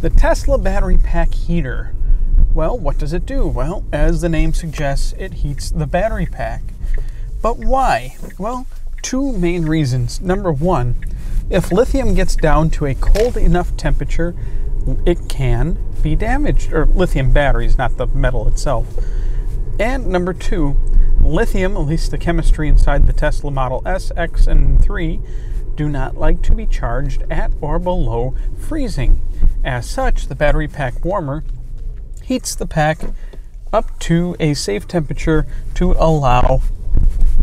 The Tesla battery pack heater. Well, what does it do? Well, as the name suggests, it heats the battery pack. But why? Well, two main reasons. Number one, if lithium gets down to a cold enough temperature, it can be damaged, or lithium batteries, not the metal itself. And number two, lithium, at least the chemistry inside the Tesla Model S, X, and 3, do not like to be charged at or below freezing. As such, the battery pack warmer heats the pack up to a safe temperature to allow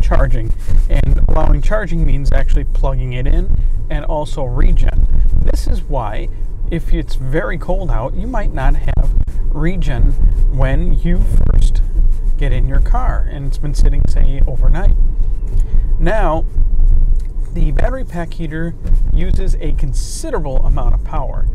charging. And allowing charging means actually plugging it in and also regen. This is why, if it's very cold out, you might not have regen when you first get in your car and it's been sitting, say, overnight. Now, the battery pack heater uses a considerable amount of power.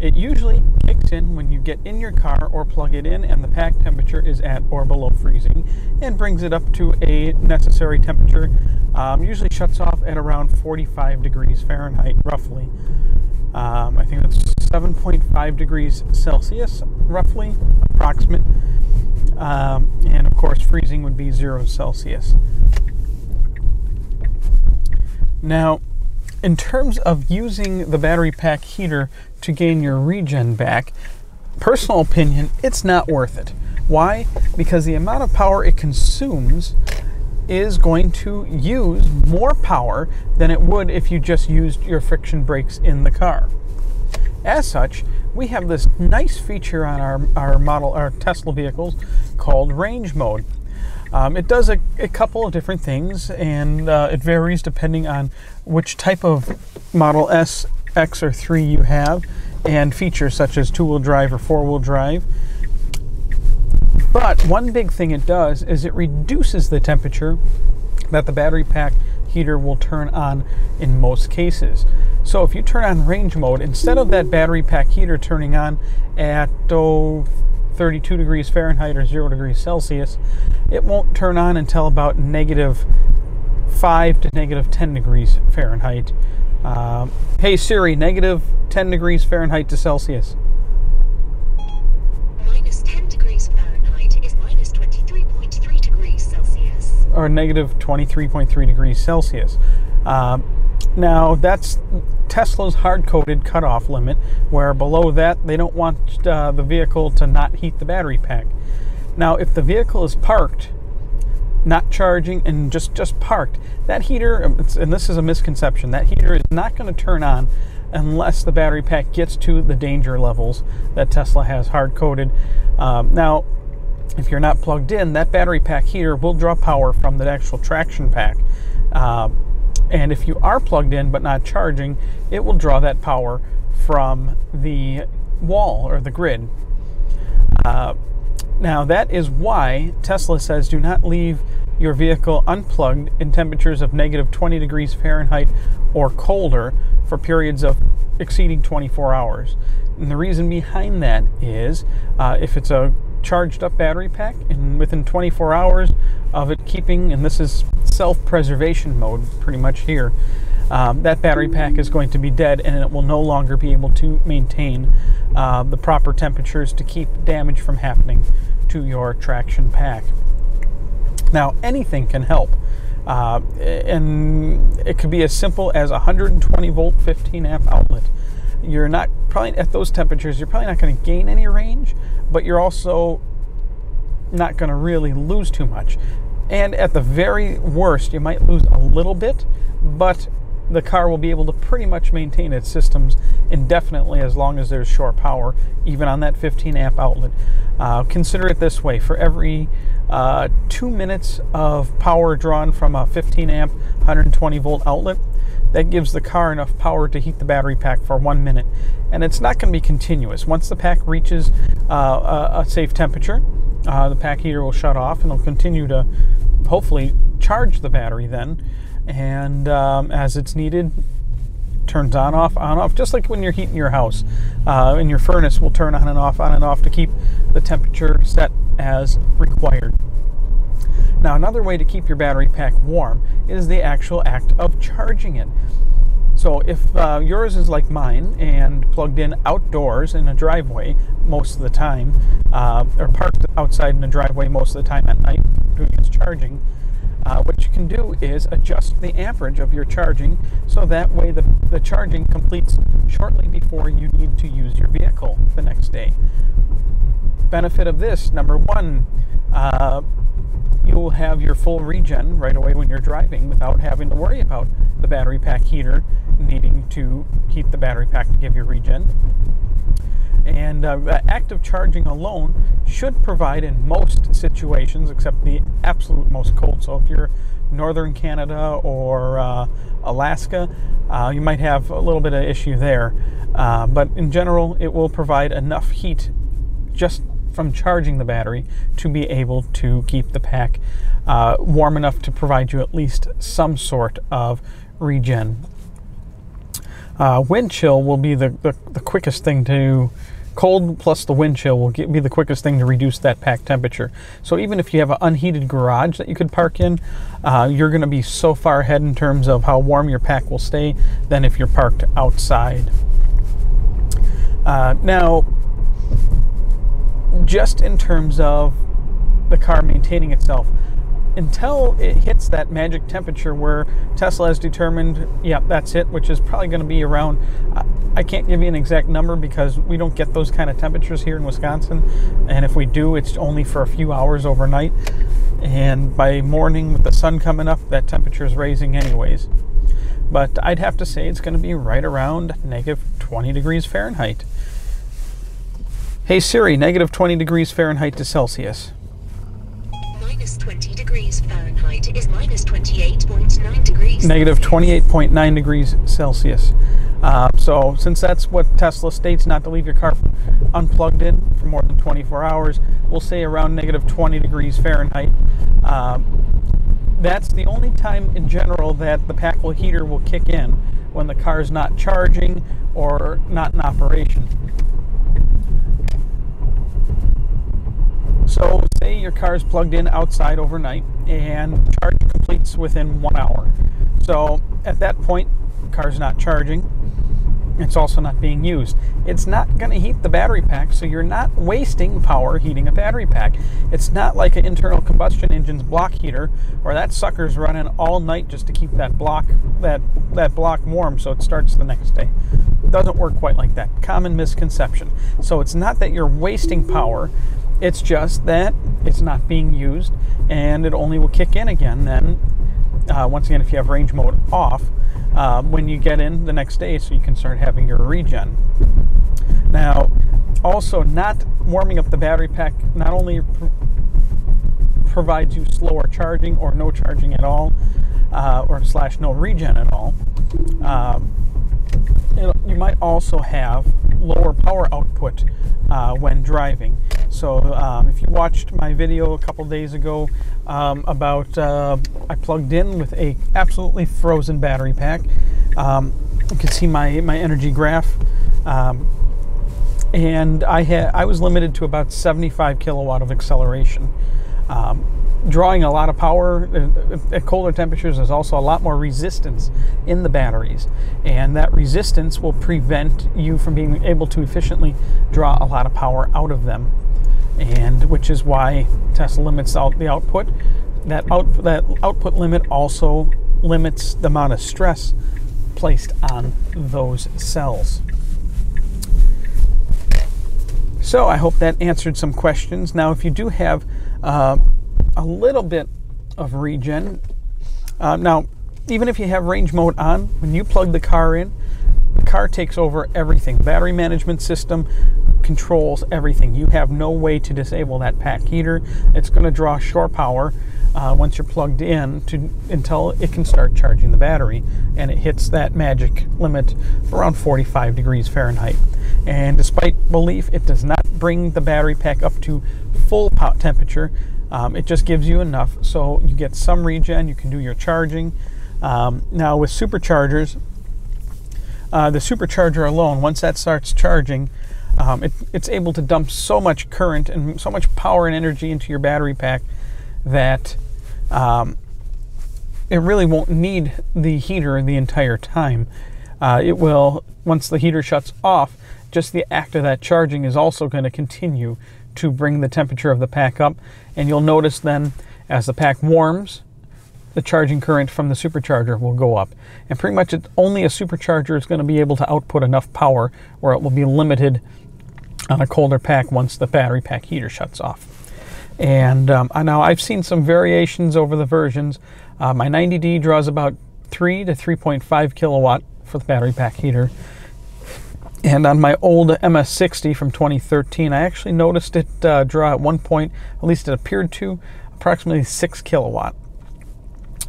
It usually kicks in when you get in your car or plug it in and the pack temperature is at or below freezing and brings it up to a necessary temperature. Um, usually shuts off at around 45 degrees Fahrenheit, roughly. Um, I think that's 7.5 degrees Celsius, roughly, approximate. Um, and of course, freezing would be zero Celsius. Now, in terms of using the battery pack heater to gain your regen back, personal opinion, it's not worth it. Why? Because the amount of power it consumes is going to use more power than it would if you just used your friction brakes in the car. As such, we have this nice feature on our, our model, our Tesla vehicles called range mode. Um, it does a, a, couple of different things, and uh, it varies depending on which type of Model S, X, or 3 you have, and features such as two wheel drive or four wheel drive. But one big thing it does is it reduces the temperature that the battery pack heater will turn on in most cases. So if you turn on range mode, instead of that battery pack heater turning on at oh, 32 degrees Fahrenheit or 0 degrees Celsius, it won't turn on until about negative 5 to negative 10 degrees Fahrenheit. Uh, hey Siri, negative 10 degrees Fahrenheit to Celsius. Minus 10 degrees Fahrenheit is minus 23.3 degrees Celsius. Or negative 23.3 degrees Celsius. Uh, now, that's Tesla's hard coded cutoff limit, where below that they don't want uh, the vehicle to not heat the battery pack. Now, if the vehicle is parked, not charging, and just, just parked, that heater, um, and this is a misconception, that heater is not going to turn on unless the battery pack gets to the danger levels that Tesla has hard coded. Um, now, if you're not plugged in, that battery pack heater will draw power from the actual traction pack. Uh, and if you are plugged in but not charging, it will draw that power from the wall or the grid. Uh, now, that is why Tesla says do not leave your vehicle unplugged in temperatures of negative 20 degrees Fahrenheit or colder for periods of exceeding 24 hours. And the reason behind that is uh, if it's a charged up battery pack, and within 24 hours of it keeping, and this is self preservation mode pretty much here, um, that battery pack is going to be dead and it will no longer be able to maintain uh, the proper temperatures to keep damage from happening to your traction pack. Now, anything can help. Uh, and it could be as simple as a 120 volt 15 amp outlet you're not probably at those temperatures, you're probably not going to gain any range, but you're also not going to really lose too much. And at the very worst, you might lose a little bit, but the car will be able to pretty much maintain its systems indefinitely as long as there's shore power, even on that 15 amp outlet. Uh, consider it this way for every uh, two minutes of power drawn from a 15 amp 120 volt outlet, that gives the car enough power to heat the battery pack for one minute. And it's not going to be continuous. Once the pack reaches uh, a, a, safe temperature, uh, the pack heater will shut off and it'll continue to hopefully charge the battery then. And um, as it's needed, turns on, off, on, off, just like when you're heating your house. Uh, and your furnace will turn on and off, on and off to keep the temperature set as required. Now, another way to keep your battery pack warm is the actual act of charging it. So if uh, yours is like mine and plugged in outdoors in a driveway most of the time, uh, or parked outside in a driveway most of the time at night doing its charging, uh, what you can do is adjust the amperage of your charging so that way the, the charging completes shortly before you need to use your vehicle the next day. Benefit of this number one, uh, you'll have your full regen right away when you're driving without having to worry about the battery pack heater needing to heat the battery pack to give you regen. And uh, active charging alone should provide in most situations, except the absolute most cold. So if you're northern Canada or uh, Alaska, uh, you might have a little bit of issue there. Uh, but in general, it will provide enough heat just from charging the battery to be able to keep the pack uh, warm enough to provide you at least some sort of regen. Uh, wind chill will be the, the, the, quickest thing to cold plus the wind chill will get, be the quickest thing to reduce that pack temperature. So even if you have an unheated garage that you could park in, uh, you're going to be so far ahead in terms of how warm your pack will stay than if you're parked outside. Uh, now, just in terms of the car maintaining itself until it hits that magic temperature where Tesla has determined, yeah, that's it, which is probably going to be around. I can't give you an exact number because we don't get those kind of temperatures here in Wisconsin, and if we do, it's only for a few hours overnight. And by morning, with the sun coming up, that temperature is raising anyways. But I'd have to say it's going to be right around negative 20 degrees Fahrenheit. Hey Siri, negative 20 degrees Fahrenheit to Celsius. Minus 20 degrees Fahrenheit is minus 28.9 degrees. Negative 28.9 degrees Celsius. Uh, so, since that's what Tesla states not to leave your car unplugged in for more than 24 hours, we'll say around negative 20 degrees Fahrenheit. Um, that's the only time in general that the pack heater will kick in when the car is not charging or not in operation. So, say your car is plugged in outside overnight and charge completes within one hour. So, at that point, car's not charging. It's also not being used. It's not going to heat the battery pack, so you're not wasting power heating a battery pack. It's not like an internal combustion engine's block heater, where that sucker's running all night just to keep that block that that block warm, so it starts the next day. It doesn't work quite like that. Common misconception. So it's not that you're wasting power it's just that it's not being used and it only will kick in again then, uh, once again, if you have range mode off, uh, when you get in the next day so you can start having your regen. Now, also, not warming up the battery pack not only pr- provides you slower charging or no charging at all, uh, or slash no regen at all. Um, you might also have lower power output uh, when driving. So um, if you watched my video a couple days ago um, about uh, I plugged in with a absolutely frozen battery pack, um, you can see my my energy graph, um, and I had I was limited to about 75 kilowatt of acceleration. Um, drawing a lot of power uh, at colder temperatures there's also a lot more resistance in the batteries. And that resistance will prevent you from being able to efficiently draw a lot of power out of them. And which is why Tesla limits out the output. That out that output limit also limits the amount of stress placed on those cells. So I hope that answered some questions. Now if you do have uh, a little bit of regen. Uh, now, even if you have range mode on, when you plug the car in, the car takes over everything. Battery management system controls everything. You have no way to disable that pack heater. It's going to draw shore power uh, once you're plugged in to until it can start charging the battery, and it hits that magic limit around 45 degrees Fahrenheit. And despite belief, it does not bring the battery pack up to full temperature um, it just gives you enough so you get some regen, you can do your charging. Um, now, with superchargers, uh, the supercharger alone, once that starts charging, um, it, it's able to dump so much current and so much power and energy into your battery pack that um, it really won't need the heater the entire time. uh, it will, once the heater shuts off, just the act of that charging is also going to continue to bring the temperature of the pack up. And you'll notice then as the pack warms, the charging current from the supercharger will go up. And pretty much only a supercharger is going to be able to output enough power where it will be limited on a colder pack once the battery pack heater shuts off. And um, now I've seen some variations over the versions. Uh, my 90D draws about 3 to 3.5 kilowatt for the battery pack heater. And on my old MS60 from 2013, I actually noticed it uh, draw at one point, at least it appeared to, approximately 6 kilowatt.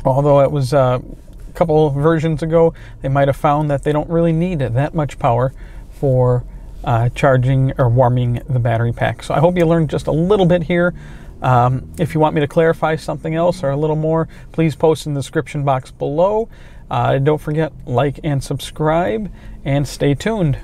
Although it was uh, a couple versions ago, they might have found that they don't really need that much power for uh, charging or warming the battery pack. So I hope you learned just a little bit here. Um, if you want me to clarify something else or a little more, please post in the description box below. Uh, don't forget, like and subscribe, and stay tuned.